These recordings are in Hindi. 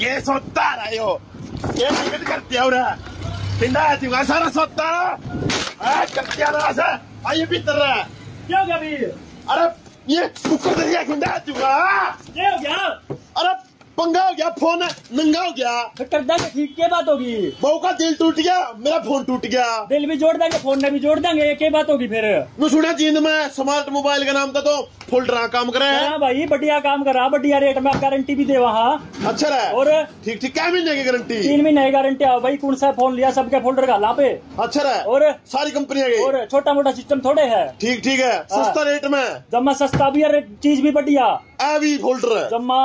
Che sottara io! Che mi करते हो रे पिंडा है तू सारा सोता है करते रहा से आइए भीतर रहा क्या हो गया अरे ये कुकर दरिया गुंडा है तू क्या हो गया पंगा हो गया फ़ोन नंगा हो गया। फिर कर देंगे ठीक क्या बात होगी? बहू का दिल टूट गया मेरा फ़ोन टूट गया। दिल भी जोड़ देंगे फ़ोन में भी जोड़ देंगे क्या बात होगी फिर? मैं सुना जींद में स्मार्ट मोबाइल का नाम था तो फोल्डर काम करे है? हाँ भाई बढ़िया काम कर बढ़िया रेट में गारंटी भी दे वहाँ अच्छा रहा और ठीक ठीक क्या महीने की गारंटी तीन महीने की गारंटी आओ भाई कौन सा फ़ोन लिया सबके फोल्डर का ला पे। अच्छा रहा और सारी कंपनियाँ गई और छोटा मोटा सिस्टम थोड़े है। ठीक ठीक है। सस्ता रेट में। जम्मा सस्ता भी है चीज़ भी बढ़िया। ए भी फोल्डर है। जम्मा।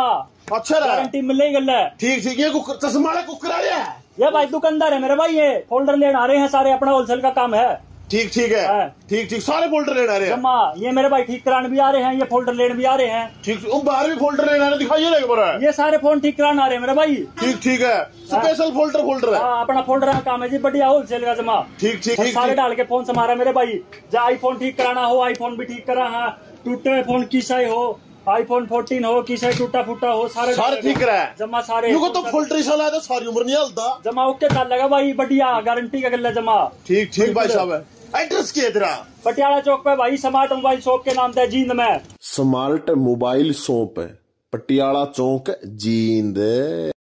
अच्छा। रहा गारंटी मिले गल है। ठीक ठीक ये चश्मा कुकर आ है? ये भाई दुकानदार है मेरे भाई ये। फोल्डर लेने आ रहे हैं सारे अपना होलसेल का काम है। ठीक ठीक है। हाँ। ठीक ठीक सारे फोल्डर लेने आ रहे हैं। ये मेरे भाई ठीक कराने भी आ रहे हैं ये फोल्डर लेने भी आ रहे हैं। ठीक। बाहर भी फोल्डर लेने आ रहे दिखाइए ये सारे फ़ोन ठीक कराने आ रहे हैं मेरे भाई। ठीक ठीक है। स्पेशल फोल्डर फोल्डर है। हाँ अपना फोल्डर का काम है जी बढ़िया होलसेल का जमा ठीक ठीक सारे डाल के फ़ोन समारा मेरे भाई। जो आईफोन ठीक कराना हो आईफोन भी ठीक करा है। टूटे फ़ोन किसा हो आईफोन 14 हो किसे टूटा फूटा हो सारे सारे ठीक रहा। है जमा सारे को तो फोल्डर ही साला है तो सारी उम्र नहीं हलता। जमा ओके कर लगा भाई बढ़िया गारंटी का गल्ला जमा। ठीक ठीक भाई साहब है। एड्रेस क्या है पटियाला चौक पे भाई स्मार्ट मोबाइल शॉप के नाम से जींद में। स्मार्ट मोबाइल शॉप है। पटियाला चौक जींद।